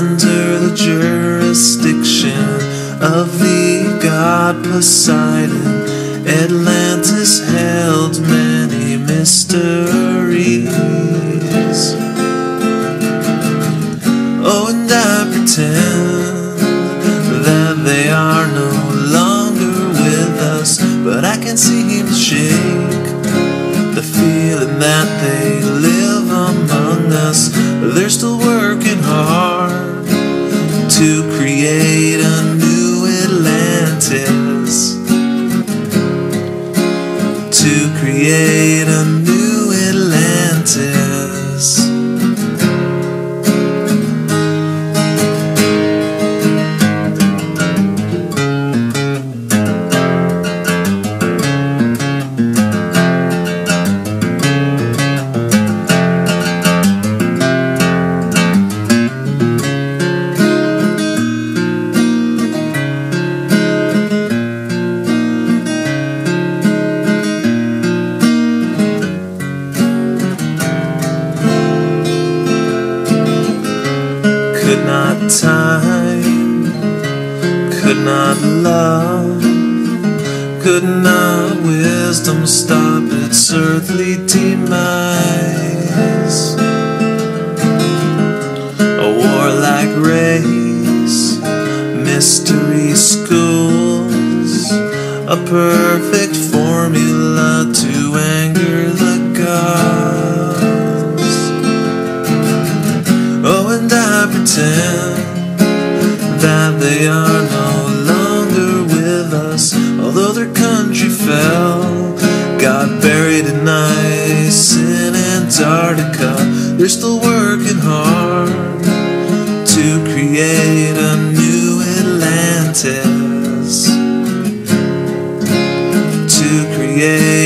Under the jurisdiction of the god Poseidon, Atlantis held many mysteries. Oh, and I pretend that they are no longer with us, but I can see to shake the feeling that they live among us. They're still working to create a new Atlantis. To create a Could not time, could not love, could not wisdom stop its earthly demise. A warlike race, mystery schools, a perfect formula to anger the gods. Oh, and I pretend that they are no longer with us. Although their country fell, got buried in ice in Antarctica, they're still working hard to create a new Atlantis. To create